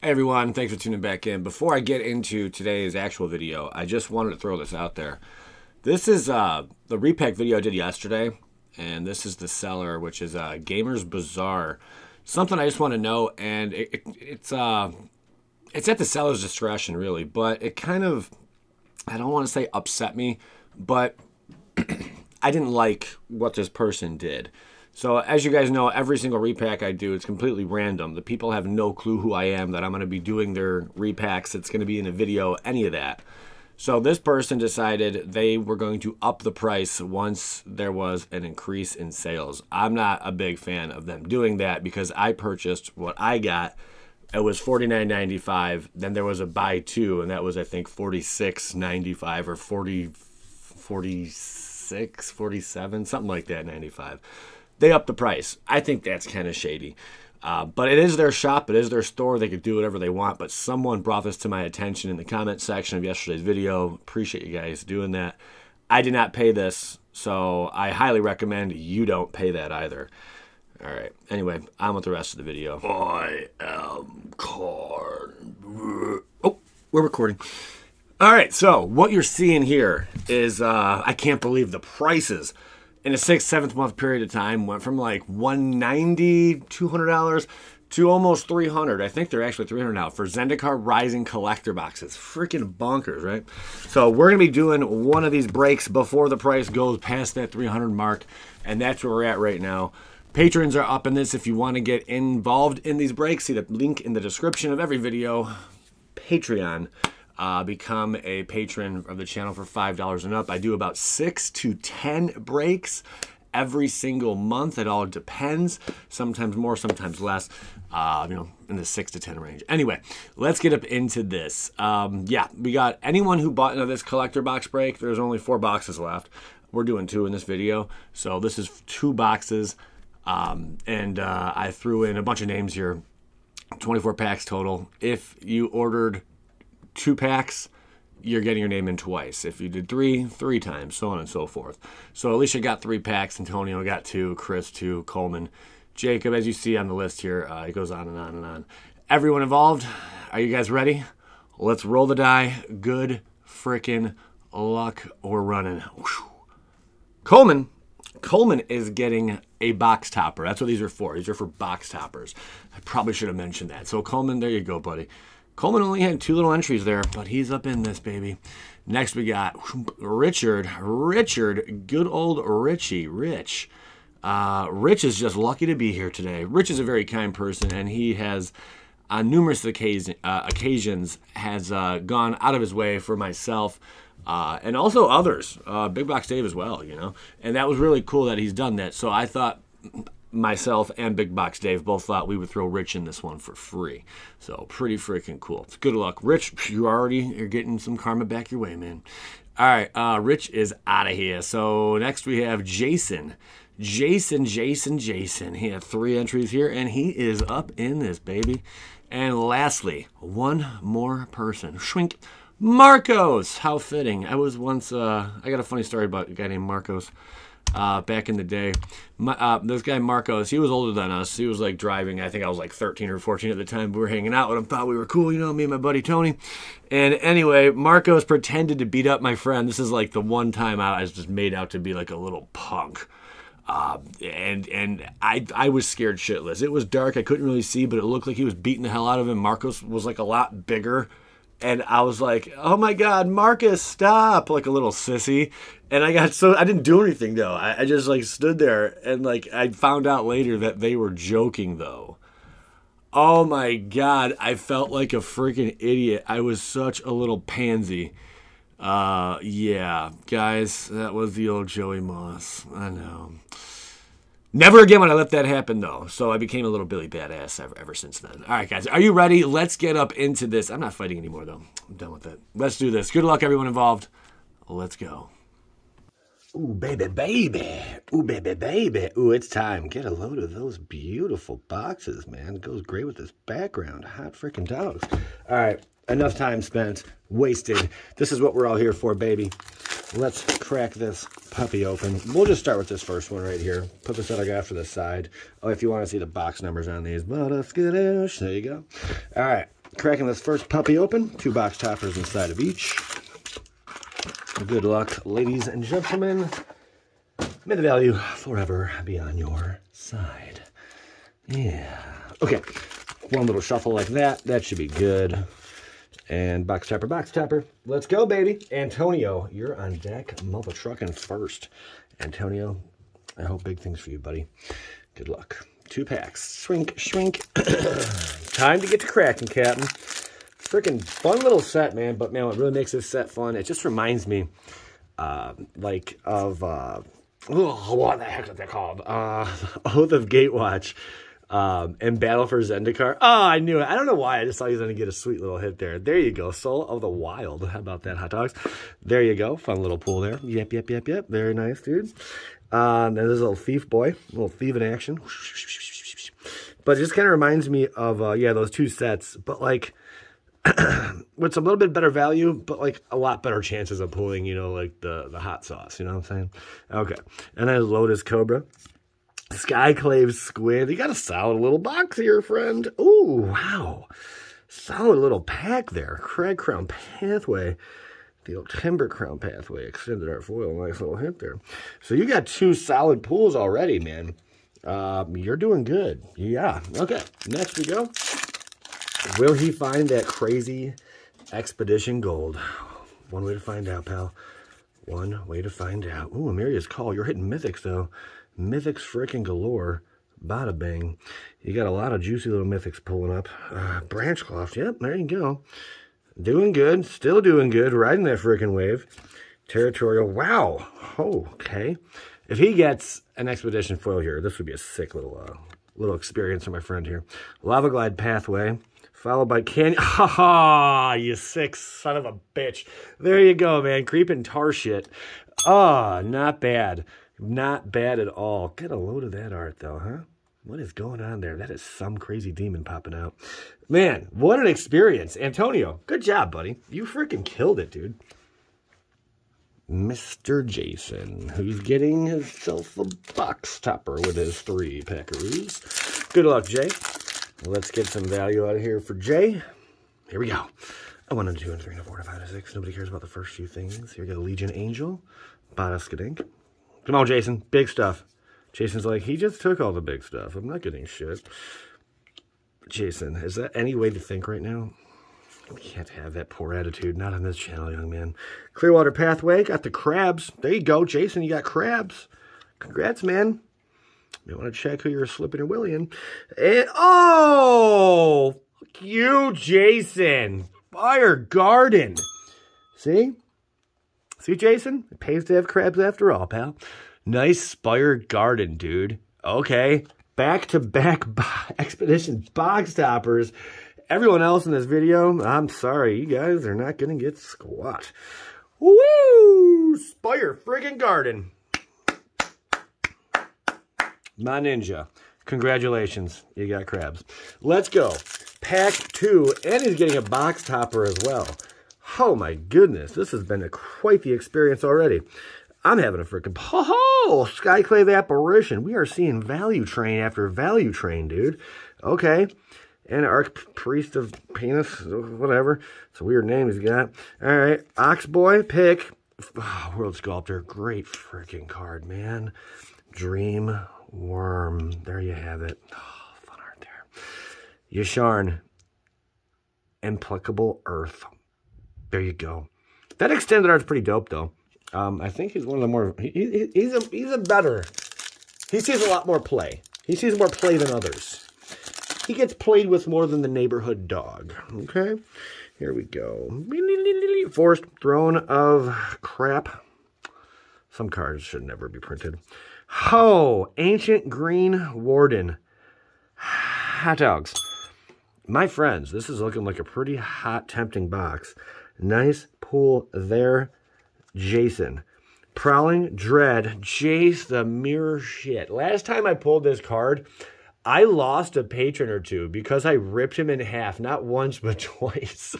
Hey everyone, thanks for tuning back in. Before I get into today's actual video, I just wanted to throw this out there. This is uh, the repack video I did yesterday, and this is the seller, which is uh, Gamers Bazaar. Something I just want to know, and it, it, it's uh, it's at the seller's discretion, really, but it kind of, I don't want to say upset me, but I didn't like what this person did. So as you guys know, every single repack I do, it's completely random. The people have no clue who I am, that I'm going to be doing their repacks. It's going to be in a video, any of that. So this person decided they were going to up the price once there was an increase in sales. I'm not a big fan of them doing that because I purchased what I got. It was $49.95. Then there was a buy two, and that was I think $46.95 or 40 46 47 something like that 95 they up the price. I think that's kind of shady. Uh, but it is their shop, it is their store. They could do whatever they want. But someone brought this to my attention in the comment section of yesterday's video. Appreciate you guys doing that. I did not pay this, so I highly recommend you don't pay that either. All right. Anyway, on with the rest of the video. I am corn. Oh, we're recording. All right. So what you're seeing here is uh, I can't believe the prices in a six, seventh month period of time went from like 190 $200 to almost 300 I think they're actually 300 now for Zendikar Rising collector boxes. Freaking bonkers, right? So we're going to be doing one of these breaks before the price goes past that 300 mark, and that's where we're at right now. Patrons are up in this if you want to get involved in these breaks. See the link in the description of every video. Patreon uh, become a patron of the channel for $5 and up. I do about six to 10 breaks every single month. It all depends. Sometimes more, sometimes less. Uh, you know, in the six to ten range. Anyway, let's get up into this. Um, yeah, we got anyone who bought into this collector box break. There's only four boxes left. We're doing two in this video, so this is two boxes. Um, and uh, I threw in a bunch of names here. 24 packs total. If you ordered two packs, you're getting your name in twice. If you did three, three times, so on and so forth. So Alicia got three packs, Antonio got two, Chris two, Coleman, Jacob, as you see on the list here, uh, it goes on and on and on. Everyone involved, are you guys ready? Let's roll the die. Good freaking luck. We're running. Whew. Coleman, Coleman is getting a box topper. That's what these are for. These are for box toppers. I probably should have mentioned that. So Coleman, there you go, buddy. Coleman only had two little entries there, but he's up in this, baby. Next, we got Richard. Richard, good old Richie. Rich. Uh, Rich is just lucky to be here today. Rich is a very kind person, and he has, on numerous occasion, uh, occasions, has uh, gone out of his way for myself. Uh, and also others, uh, Big Box Dave as well, you know, and that was really cool that he's done that. So I thought myself and Big Box Dave both thought we would throw Rich in this one for free. So pretty freaking cool. Good luck. Rich, you already are getting some karma back your way, man. All right, uh, Rich is out of here. So next we have Jason. Jason, Jason, Jason. He had three entries here, and he is up in this, baby. And lastly, one more person. Schwink. Marcos. How fitting. I was once, uh, I got a funny story about a guy named Marcos uh, back in the day. My, uh, this guy Marcos, he was older than us. He was like driving. I think I was like 13 or 14 at the time. We were hanging out with him. Thought we were cool, you know, me and my buddy Tony. And anyway, Marcos pretended to beat up my friend. This is like the one time I was just made out to be like a little punk. Uh, and and I I was scared shitless. It was dark. I couldn't really see, but it looked like he was beating the hell out of him. Marcos was like a lot bigger and I was like, "Oh my God, Marcus, stop!" Like a little sissy, and I got so I didn't do anything though. I, I, just like stood there, and like I found out later that they were joking though. Oh my God, I felt like a freaking idiot. I was such a little pansy. Uh, yeah, guys, that was the old Joey Moss. I know. Never again when I let that happen, though. So I became a little Billy Badass ever, ever since then. All right, guys, are you ready? Let's get up into this. I'm not fighting anymore, though. I'm done with it. Let's do this. Good luck, everyone involved. Let's go. Ooh, baby, baby. Ooh, baby, baby. Ooh, it's time. Get a load of those beautiful boxes, man. It goes great with this background. Hot freaking dogs. All right, enough time spent, wasted. This is what we're all here for, baby. Let's crack this puppy open. We'll just start with this first one right here. Put this other guy to the side. Oh, if you want to see the box numbers on these. But skittish. There you go. All right. cracking this first puppy open. Two box toppers inside of each. Good luck, ladies and gentlemen. May the value forever be on your side. Yeah. Okay. One little shuffle like that. That should be good. And box tapper, box topper. Let's go, baby. Antonio, you're on deck. Mother trucking first. Antonio, I hope big things for you, buddy. Good luck. Two packs. Shrink, shrink. Time to get to cracking, Captain. Freaking fun little set, man. But, man, what really makes this set fun, it just reminds me, uh, like, of, uh, oh, what the heck is that called? Uh, Oath of Gatewatch um, and Battle for Zendikar. Oh, I knew it. I don't know why. I just thought he was going to get a sweet little hit there. There you go. Soul of the Wild. How about that, hot dogs? There you go. Fun little pool there. Yep, yep, yep, yep. Very nice, dude. Um, and there's a little thief boy. A little thief in action. But it just kind of reminds me of, uh, yeah, those two sets. But, like, with a little bit better value, but, like, a lot better chances of pulling, you know, like, the, the hot sauce. You know what I'm saying? Okay. And then Lotus Cobra. Skyclave Squid. You got a solid little box here, friend. Oh, wow. Solid little pack there. Crag Crown Pathway. The old Timber Crown Pathway. Extended art foil. Nice little hint there. So you got two solid pools already, man. Um, you're doing good. Yeah. Okay. Next we go. Will he find that crazy Expedition Gold? One way to find out, pal. One way to find out. Ooh, Emeria's Call. You're hitting mythics, though. Mythics freaking galore. Bada bang. You got a lot of juicy little mythics pulling up. Uh, Branchcloth. Yep, there you go. Doing good. Still doing good. Riding that freaking wave. Territorial. Wow. Oh, okay. If he gets an Expedition foil here, this would be a sick little uh, little experience for my friend here. Lava Glide Pathway. Followed by Canyon. Ha ha! You sick son of a bitch. There you go, man. Creeping tar shit. Ah, oh, not bad. Not bad at all. Get a load of that art, though, huh? What is going on there? That is some crazy demon popping out. Man, what an experience. Antonio, good job, buddy. You freaking killed it, dude. Mr. Jason, who's getting himself a box topper with his three packaroos. Good luck, Jay. Let's get some value out of here for Jay. Here we go. A 1 and 2 and 3 and a 4 and a 5 and a 6. Nobody cares about the first few things. Here we go. Legion Angel. Badaskadink. Come on, Jason. Big stuff. Jason's like, he just took all the big stuff. I'm not getting shit. Jason, is that any way to think right now? We can't have that poor attitude. Not on this channel, young man. Clearwater Pathway. Got the crabs. There you go, Jason. You got crabs. Congrats, man. You want to check who you're slipping and willing. And, oh! You, Jason. Spire Garden. See? See, Jason? It pays to have crabs after all, pal. Nice Spire Garden, dude. Okay. Back-to-back -back Expedition box toppers. Everyone else in this video, I'm sorry. You guys are not going to get squat. Woo! Spire friggin' Garden. My ninja. Congratulations. You got crabs. Let's go. Pack two. And he's getting a box topper as well. Oh my goodness, this has been a, quite the experience already. I'm having a freaking oh Skyclave apparition. We are seeing value train after value train, dude. Okay. And Arc Priest of Penis, whatever. It's a weird name he's got. All right. Oxboy, pick. Oh, World Sculptor. Great freaking card, man. Dream Worm. There you have it. Oh, fun art there. Yasharn. Implacable Earth. There you go. That extended art's pretty dope, though. Um, I think he's one of the more... He, he, he's, a, he's a better... He sees a lot more play. He sees more play than others. He gets played with more than the neighborhood dog. Okay? Here we go. Forest Throne of Crap. Some cards should never be printed. Ho! Ancient Green Warden. Hot dogs. My friends, this is looking like a pretty hot, tempting box. Nice pull there, Jason. Prowling Dread, Jace the Mirror Shit. Last time I pulled this card, I lost a patron or two because I ripped him in half, not once, but twice.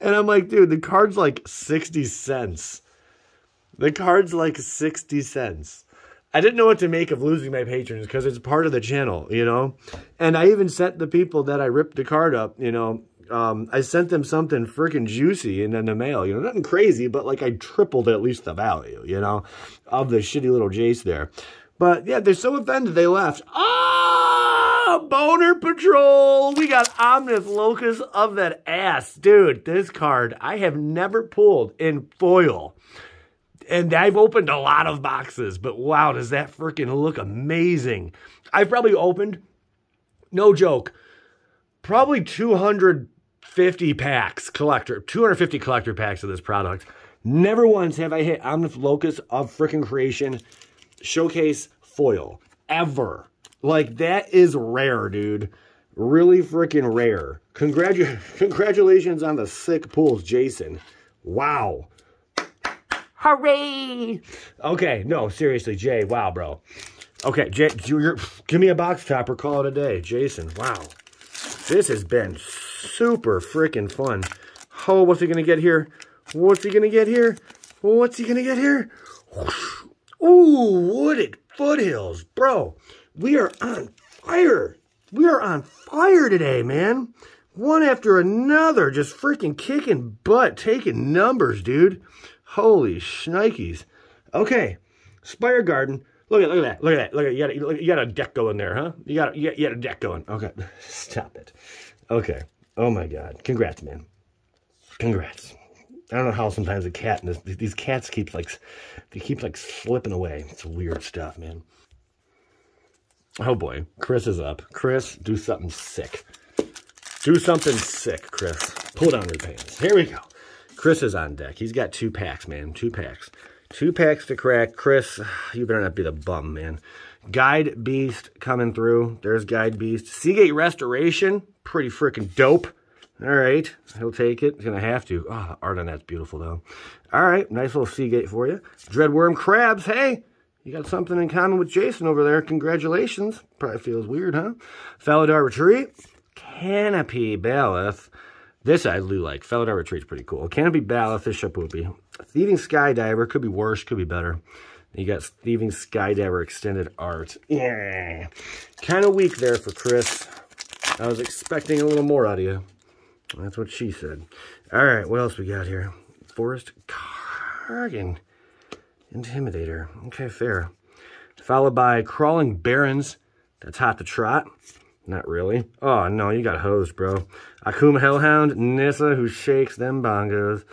and I'm like, dude, the card's like 60 cents. The card's like 60 cents. I didn't know what to make of losing my patrons because it's part of the channel, you know? And I even sent the people that I ripped the card up, you know, um, I sent them something freaking juicy in the mail, you know, nothing crazy, but like I tripled at least the value, you know, of the shitty little Jace there. But yeah, they're so offended they left. Ah, Boner Patrol. We got Omnath Locus of that ass. Dude, this card I have never pulled in foil. And I've opened a lot of boxes, but wow, does that freaking look amazing. I've probably opened, no joke, probably 250 packs, collector, 250 collector packs of this product. Never once have I hit Omnath Locus of freaking creation showcase foil ever. Like that is rare, dude. Really freaking rare. Congratu congratulations on the sick pulls, Jason. Wow. Hooray! Okay, no, seriously, Jay. Wow, bro. Okay, Jay, give me a box topper. Call it a day, Jason. Wow, this has been super freaking fun. Oh, what's he gonna get here? What's he gonna get here? What's he gonna get here? Ooh, wooded foothills. Bro, we are on fire. We are on fire today, man. One after another, just freaking kicking butt, taking numbers, dude. Holy shnikes. Okay, Spire Garden. Look at look at that. Look at that. Look at you got a, you got a deck going there, huh? You got you got, you got a deck going. Okay, stop it. Okay. Oh my God. Congrats, man. Congrats. I don't know how sometimes a cat and this, these cats keep like they keep like slipping away. It's weird stuff, man. Oh boy, Chris is up. Chris, do something sick. Do something sick, Chris. Pull down your pants. Here we go. Chris is on deck. He's got two packs, man. Two packs. Two packs to crack. Chris, you better not be the bum, man. Guide Beast coming through. There's Guide Beast. Seagate Restoration. Pretty freaking dope. All right, he'll take it. He's going to have to. Oh, the art on that's beautiful, though. All right, nice little Seagate for you. Dreadworm Crabs, hey, you got something in common with Jason over there. Congratulations. Probably feels weird, huh? Felidar Retreat. Canopy Baloth. This I do like. Felidar Retreat's pretty cool. Canopy Baloth is Shapoopy. Thieving Skydiver. Could be worse, could be better. You got Thieving Skydiver Extended Art. Yeah. Kind of weak there for Chris. I was expecting a little more out of you. That's what she said. All right, what else we got here? Forest Kargan. Intimidator. Okay, fair. Followed by Crawling Barrens. That's hot to trot. Not really. Oh, no, you got hosed, bro. Akoum Hellhound. Nissa, who shakes them bongos.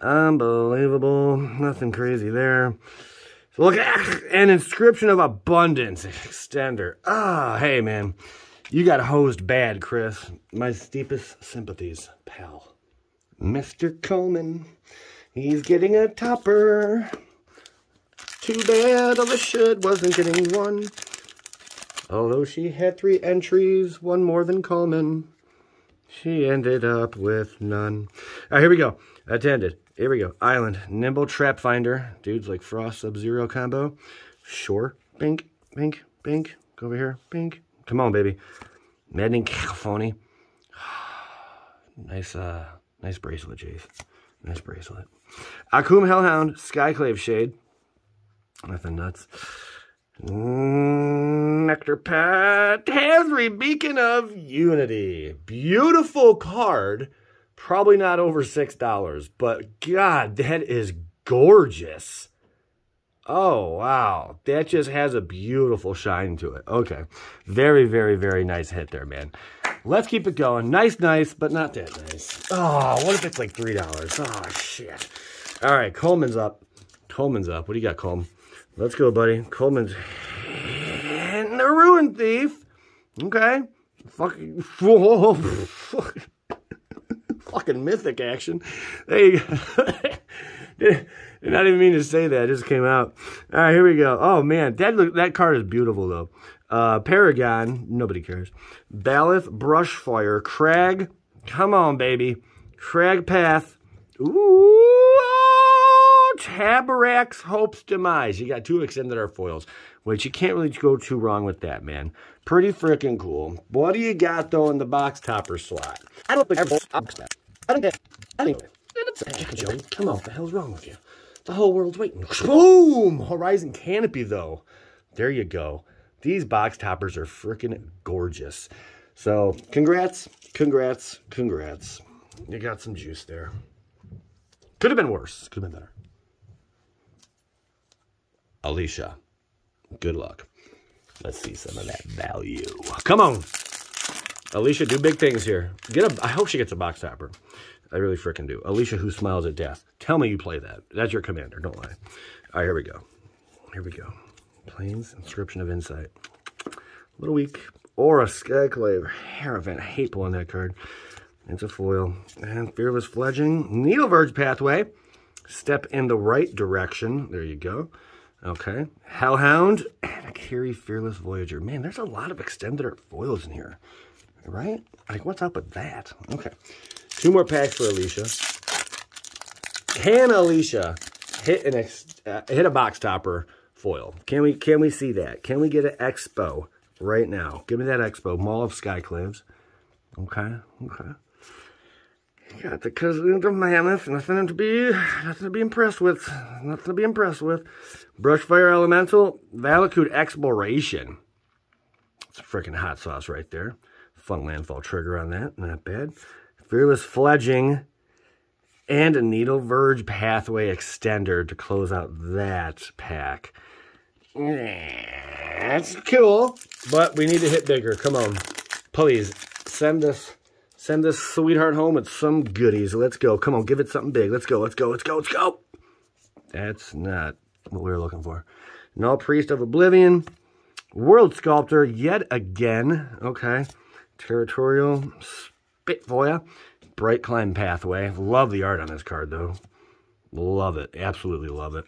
Unbelievable. Nothing crazy there. Look at an inscription of abundance extender. Ah, oh, hey, man. You got hosed bad, Chris. My steepest sympathies, pal. Mr. Coleman, he's getting a topper. Too bad Alicia wasn't getting one. Although she had three entries, one more than Coleman, she ended up with none. All right, here we go. Attended. Here we go. Island. Nimble Trap Finder. Dudes like Frost Sub-Zero combo. Sure. Bink, bink, bink. Go over here. Bink, Come on, baby. Maddening cacophony. nice, uh, nice bracelet, Jace. Nice bracelet. Akoum Hellhound, Skyclave Shade. Nothing nuts. Nectar Pat, Tazri Beacon of Unity. Beautiful card. Probably not over $6, but God, that is gorgeous. Oh, wow. That just has a beautiful shine to it. Okay. Very, very, very nice hit there, man. Let's keep it going. Nice, nice, but not that nice. Oh, what if it's like $3? Oh, shit. All right, Coleman's up. Coleman's up. What do you got, Coleman? Let's go, buddy. Coleman's and the Ruin Thief. Okay. Fucking, fucking mythic action. There you go. Did not even mean to say that. It just came out. All right, here we go. Oh, man. That, look, that card is beautiful, though. Uh, Paragon. Nobody cares. Baloth, Brushfire. Crag. Come on, baby. Crag Path. Ooh. Taborax Hope's Demise. You got two extended art foils, which you can't really go too wrong with that, man. Pretty freaking cool. What do you got, though, in the box topper slot? I don't think I don't get. Don't Joey, come on, what the hell's wrong with you? The whole world's waiting. Boom! Horizon Canopy, though. There you go. These box toppers are freaking gorgeous. So congrats, congrats, congrats. You got some juice there. Could have been worse. Could have been better. Alicia, good luck. Let's see some of that value. Come on. Alicia, do big things here. Get a. I hope she gets a box topper. I really freaking do. Alicia, who smiles at death. Tell me you play that. That's your commander. Don't lie. All right, here we go. Here we go. Plains, Inscription of Insight. A little weak. Orah, Skyclave, Hierophant. I hate pulling that card. It's a foil. And Fearless Fledging. Needle Verge Pathway. Step in the right direction. There you go. Okay. Hellhound. And Akiri Fearless Voyager. Man, there's a lot of extended art foils in here. Right? Like, what's up with that? Okay. Two more packs for Alicia. Can Alicia hit an ex, uh, hit a box topper foil? Can we can we see that? Can we get an Expo right now? Give me that Expo. Maul of Skyclaves. Okay. Okay. Got the cousin of Mammoth. Nothing to be nothing to be impressed with. Nothing to be impressed with. Brushfire Elemental. Valakut Exploration. It's a freaking hot sauce right there. Fun landfall trigger on that. Not bad. Fearless Fledging. And a Needle Verge Pathway Extender to close out that pack. That's cool. But we need to hit bigger. Come on. Please, send us Send this sweetheart home with some goodies. Let's go. Come on, give it something big. Let's go, let's go, let's go, let's go. That's not what we were looking for. Null Priest of Oblivion. World Sculptor yet again. Okay. Territorial Spitfire. Bright Climb Pathway. Love the art on this card, though. Love it. Absolutely love it.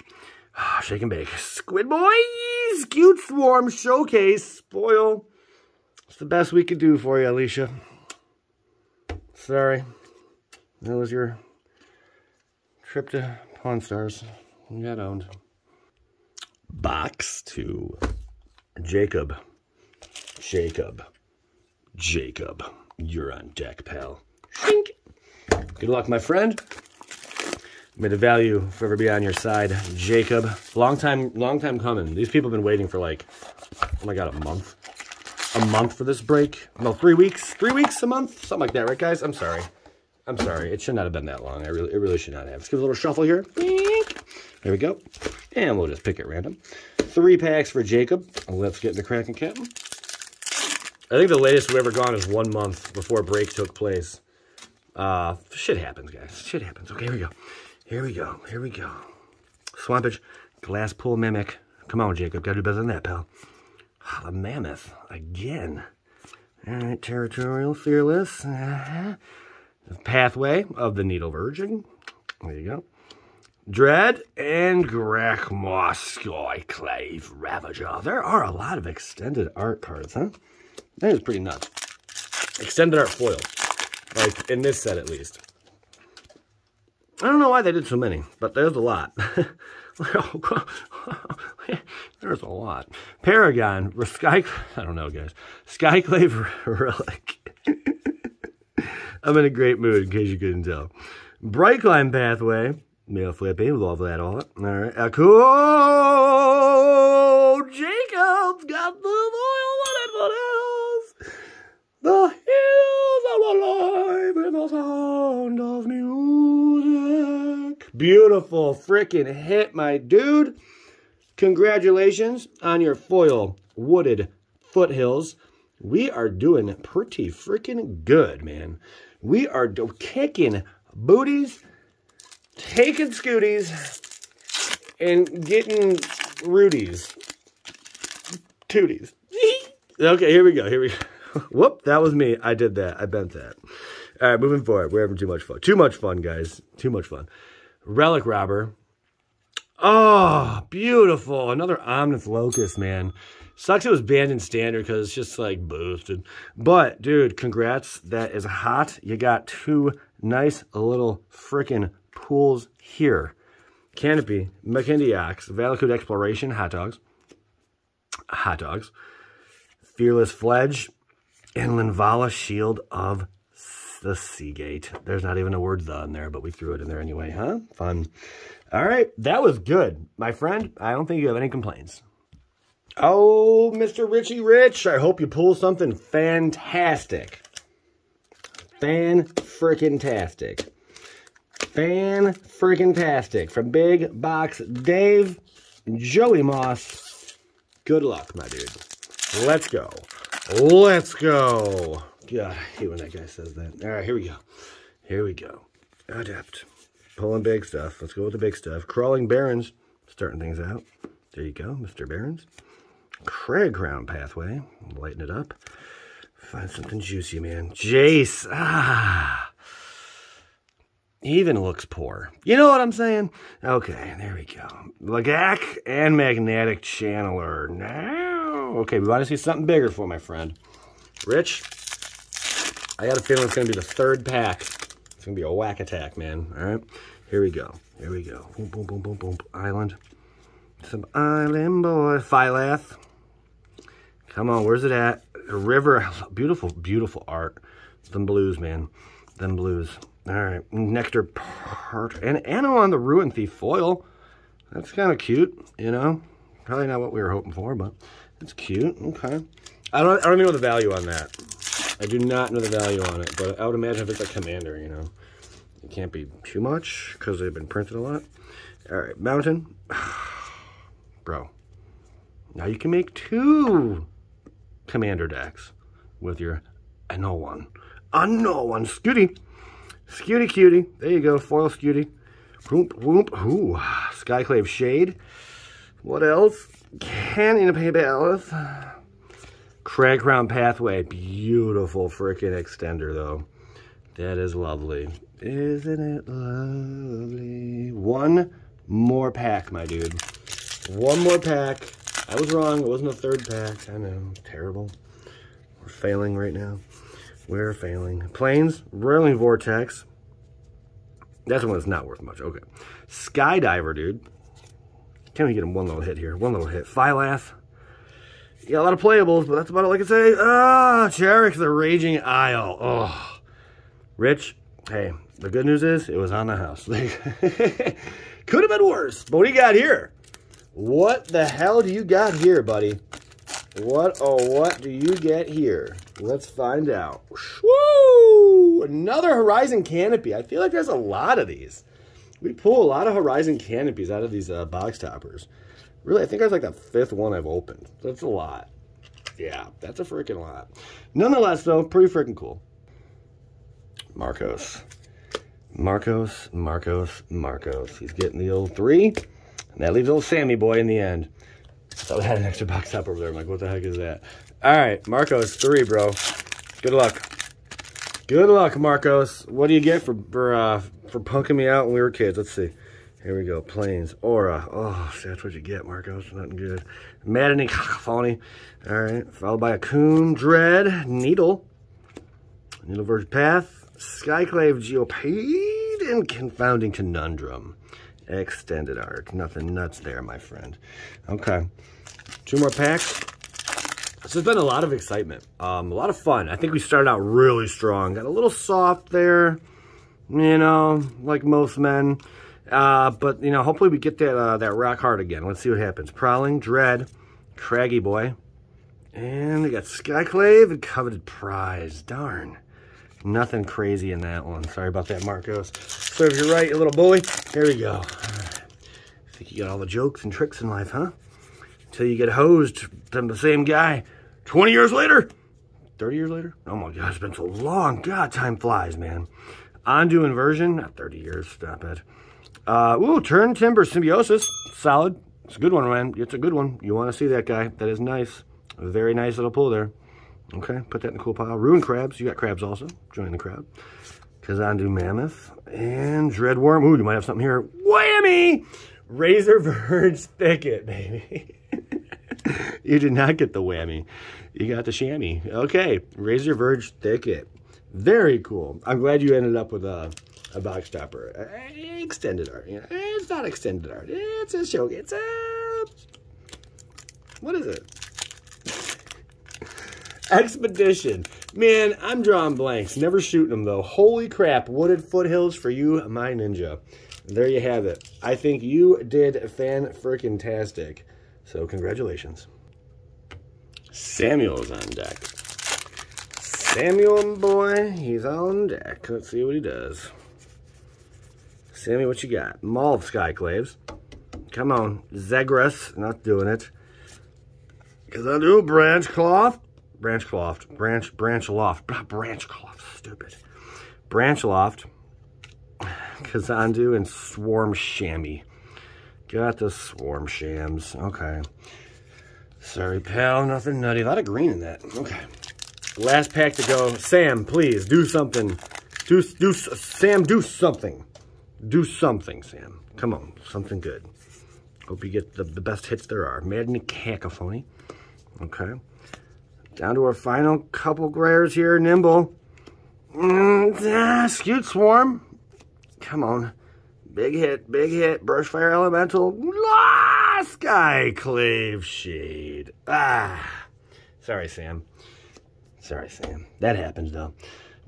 Oh, shake and bake. Squid Boys! Scute Swarm Showcase. Spoil. It's the best we could do for you, Alicia. Sorry. That was your trip to Pawn Stars. You got owned. Box to Jacob. Jacob. Jacob. You're on deck, pal. Shink. Good luck, my friend. May the value forever be on your side, Jacob. Long time, long time coming. These people have been waiting for like, oh my god, a month a month for this break. No, three weeks. Three weeks, a month? Something like that, right, guys? I'm sorry. I'm sorry. It should not have been that long. I really, it really should not have. Let's give a little shuffle here. There we go. And we'll just pick it random. Three packs for Jacob. Let's get the Kraken Captain. I think the latest we've ever gone is one month before break took place. Uh, shit happens, guys. Shit happens. Okay, here we go. Here we go. Here we go. Swampage, Glass Pool Mimic. Come on, Jacob. Gotta do better than that, pal. The mammoth again. All right, territorial, fearless. Uh -huh. Pathway of the Needle Virgin. There you go. Dread and Grakmaw Skyclave Ravager. There are a lot of extended art cards, huh? That is pretty nuts. Extended art foil. Like, in this set at least. I don't know why they did so many, but there's a lot. There's a lot. Paragon, Sky, I don't know, guys. Skyclave Relic. I'm in a great mood, in case you couldn't tell. Bright Climb Pathway. Mail flipping, love that all. All right. A Beautiful freaking hit, my dude. Congratulations on your foil wooded foothills. We are doing pretty freaking good, man. We are kicking booties, taking scooties, and getting Rudies. Tooties. okay, here we go. Here we go. Whoop, that was me. I did that. I bent that. All right, moving forward. We're having too much fun. Too much fun, guys. Too much fun. Relic Robber. Oh, beautiful. Another Omnath Locus, man. Sucks it was banned in standard because it's just like boosted. But, dude, congrats. That is hot. You got two nice little freaking pools here. Canopy, Makindi Ox, Valakut Exploration, hot dogs. Hot dogs. Fearless Fledge, and Linvala Shield of the Seagate. There's not even a word the in there, but we threw it in there anyway, huh? Fun. All right, that was good. My friend, I don't think you have any complaints. Oh, Mr. Richie Rich, I hope you pull something fantastic. Fan freaking tastic. Fan freaking tastic. From Big Box Dave, Joey Moss. Good luck, my dude. Let's go. Let's go. God, I hate when that guy says that. All right, here we go. Here we go. Adept. Pulling big stuff. Let's go with the big stuff. Crawling Barrens. Starting things out. There you go, Mr. Barrens. Cragcrown Pathway. Lighten it up. Find something juicy, man. Jace. Ah. Even looks poor. You know what I'm saying? Okay, there we go. Lagac and Magmatic Channeler. Now. Okay, we want to see something bigger for my friend. Rich, I got a feeling it's going to be the third pack. It's going to be a whack attack, man. All right, here we go. Here we go. Boom, boom, boom, boom, boom. Island. Some island boy. Phylath. Come on, where's it at? A river, beautiful, beautiful art. Them blues, man. Them blues. All right, Nectar part. And Anowon the Ruin Thief foil. That's kind of cute, you know? Probably not what we were hoping for, but it's cute. Okay. I don't, I don't even know the value on that. I do not know the value on it, but I would imagine if it's a commander, you know. It can't be too much because they've been printed a lot. All right, Mountain. Bro. Now you can make two commander decks with your I know one. I know one. Scooty. Scooty cutie. There you go. Foil Scooty. Whoop, whoop. Ooh. Skyclave Shade. What else? Canyon Pay Palace. Cragcrown Pathway. Beautiful freaking extender, though. That is lovely. Isn't it lovely? One more pack, my dude. One more pack. I was wrong. It wasn't a third pack. I know. Terrible. We're failing right now. We're failing. Planes, Whirling Vortex. That's one that's not worth much. Okay. Skydiver, dude. Can we get him one little hit here. One little hit. Yeah, a lot of playables, but that's about all I can say. Ah, Charix, the Raging Isle. Oh. Rich, hey, the good news is it was on the house. Could have been worse. But what do you got here? What the hell do you got here, buddy? What, oh, what do you get here? Let's find out. Woo! Another Horizon Canopy. I feel like there's a lot of these. We pull a lot of Horizon Canopies out of these uh, box toppers. Really, I think that's like the fifth one I've opened. That's a lot. Yeah, that's a freaking lot. Nonetheless, though, pretty freaking cool. Marcos. Marcos, Marcos, Marcos. He's getting the old three. And that leaves old Sammy boy in the end. I thought we had an extra box up over there. I'm like, what the heck is that? All right, Marcos, three, bro. Good luck. Good luck, Marcos. What do you get for for, uh, for punking me out when we were kids? Let's see. Here we go. Planes. Aura. Oh, see, that's what you get, Marcos. Nothing good. Maddening Cacophony. All right. Followed by a Coon. Dread. Needle. Needle Verge Path. Skyclave Geopede. And Confounding Conundrum. Extended art. Nothing nuts there, my friend. Okay. Two more packs. So it's been a lot of excitement. Um, a lot of fun. I think we started out really strong. Got a little soft there, you know, like most men. Uh, but, you know, hopefully we get that uh, that rock hard again. Let's see what happens. Prowling, Dread, Craggy Boy. And we got Skyclave and Coveted Prize. Darn. Nothing crazy in that one. Sorry about that, Marcos. So if you're right, you little bully, here we go. I think you got all the jokes and tricks in life, huh? Until you get hosed from the same guy 20 years later. 30 years later? Oh my God, it's been so long. God, time flies, man. Ondu inversion, not 30 years, stop it. Uh, ooh, turn timber symbiosis, solid. It's a good one, man. It's a good one. You want to see that guy. That is nice. A very nice little pull there. Okay, put that in the cool pile. Ruin crabs. You got crabs also. Join the crowd. Kazandu mammoth. And dreadworm. Ooh, you might have something here. Whammy! Razor Verge Thicket, baby. you did not get the whammy. You got the chamois. Okay, Razor Verge Thicket. Very cool. I'm glad you ended up with a, a box topper. Uh, extended art. It's not extended art. It's a show. It's a... What is it? Expedition. Man, I'm drawing blanks. Never shooting them, though. Holy crap. Wooded Foothills for you, my ninja. There you have it. I think you did fan-freaking-tastic. So, congratulations. Samuel's on deck. Samuel, boy, he's on deck. Let's see what he does. Sammy, what you got? Mauve Skyclaves. Come on. Zegras, not doing it. Because I do branch cloth. Branch cloth. Branch, branch loft. Branch cloth. Stupid. Branch loft. Kazandu and Swarm Chamois. Got the Swarm Shams. Okay. Sorry, pal. Nothing nutty. A lot of green in that. Okay. Last pack to go. Sam, please, do something. Do, do, Sam, do something. Do something, Sam. Come on. Something good. Hope you get the, the best hits there are. Madden Cacophony. Okay. Down to our final couple grares here. Nimble. Mm, ah, Swarm. Come on. Big hit, big hit. Brushfire Elemental. Ah, Skyclave Shade. Ah. Sorry, Sam. Sorry, Sam. That happens, though.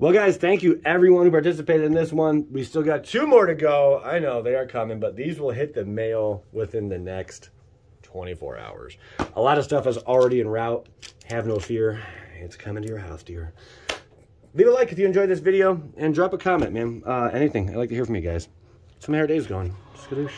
Well, guys, thank you everyone who participated in this one. We still got two more to go. I know they are coming, but these will hit the mail within the next 24 hours. A lot of stuff is already en route. Have no fear. It's coming to your house, dear. Leave a like if you enjoyed this video and drop a comment, man. Uh, anything. I'd like to hear from you guys. Some hair days going. Skadoosh.